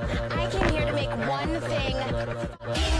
I came here to make one thing.